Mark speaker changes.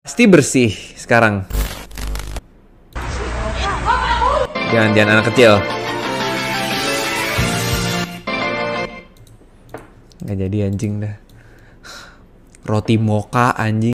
Speaker 1: Pasti bersih sekarang. Jangan jangan anak kecil. Nggak jadi anjing dah. Roti moka anjing.